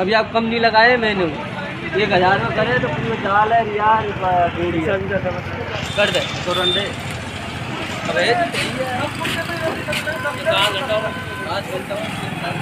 अभी आप कम नहीं लगाए मैंने। एक हज़ार में करे तो पूरे दाल है यार पूरी कर दे तो रंडे है। घंटा